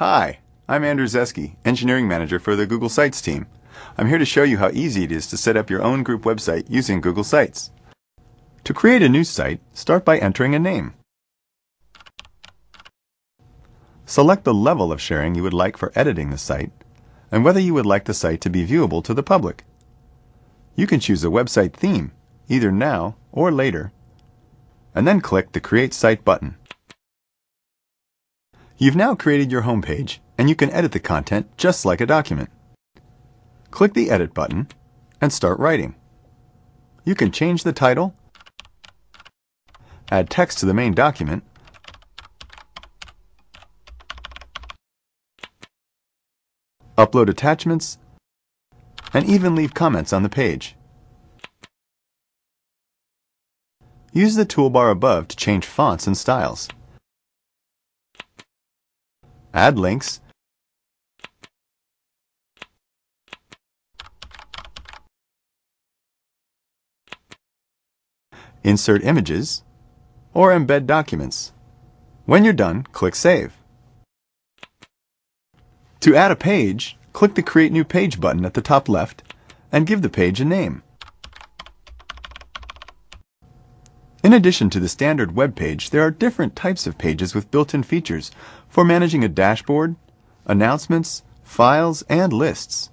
Hi, I'm Andrew Zeski, Engineering Manager for the Google Sites team. I'm here to show you how easy it is to set up your own group website using Google Sites. To create a new site, start by entering a name. Select the level of sharing you would like for editing the site and whether you would like the site to be viewable to the public. You can choose a website theme, either now or later, and then click the Create Site button. You've now created your homepage, and you can edit the content just like a document. Click the Edit button and start writing. You can change the title, add text to the main document, upload attachments, and even leave comments on the page. Use the toolbar above to change fonts and styles. Add links, insert images, or embed documents. When you're done, click Save. To add a page, click the Create New Page button at the top left and give the page a name. In addition to the standard web page, there are different types of pages with built-in features for managing a dashboard, announcements, files, and lists.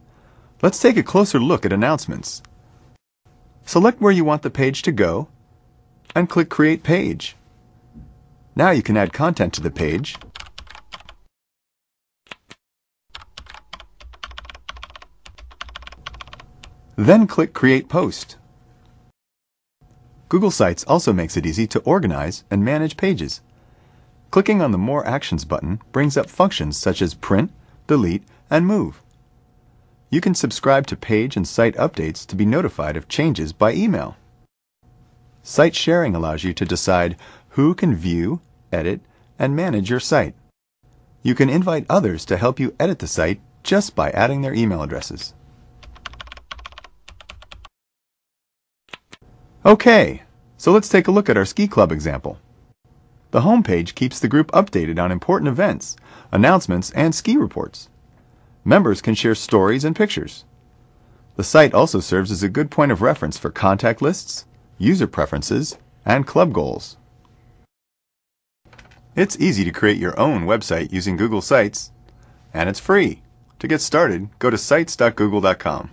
Let's take a closer look at announcements. Select where you want the page to go and click Create Page. Now you can add content to the page Then click Create Post. Google Sites also makes it easy to organize and manage pages. Clicking on the More Actions button brings up functions such as print, delete, and move. You can subscribe to page and site updates to be notified of changes by email. Site sharing allows you to decide who can view, edit, and manage your site. You can invite others to help you edit the site just by adding their email addresses. Okay, so let's take a look at our ski club example. The homepage keeps the group updated on important events, announcements, and ski reports. Members can share stories and pictures. The site also serves as a good point of reference for contact lists, user preferences, and club goals. It's easy to create your own website using Google Sites, and it's free. To get started, go to sites.google.com.